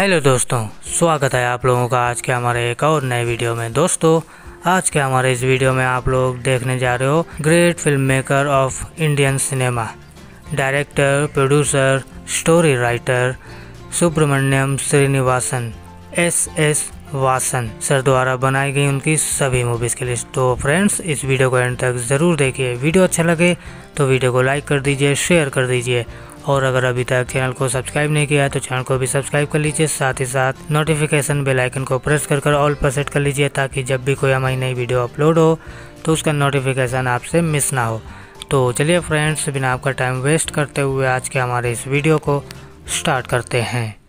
Hello दोस्तों, स्वागत है आप लोगों का आज के हमारे एक और नए वीडियो में। दोस्तों, आज के हमारे इस वीडियो में आप लोग देखने जा रहे हो great film maker of Indian cinema director producer story writer Subramanyam Srinivasan S S Vasan sir द्वारा बनाई गई उनकी सभी मूवीज़ की लिस्ट तो फ्रेंड्स इस वीडियो को एंड तक ज़रूर देखिए। वीडियो अच्छा लगे तो वीडियो को लाइक कर दीजिए शेयर कर दीजिए और अगर अभी तक चैनल को सब्सक्राइब नहीं किया है तो चैनल को भी सब्सक्राइब कर लीजिए। साथ ही साथ नोटिफिकेशन बेल आइकन को प्रेस कर कर ऑल पर सेट कर लीजिए, ताकि जब भी कोई हमारी नई वीडियो अपलोड हो तो उसका नोटिफिकेशन आपसे मिस ना हो। तो चलिए फ्रेंड्स बिना आपका टाइम वेस्ट करते हुए आज के हमारे इस वीडियो को स्टार्ट करते हैं।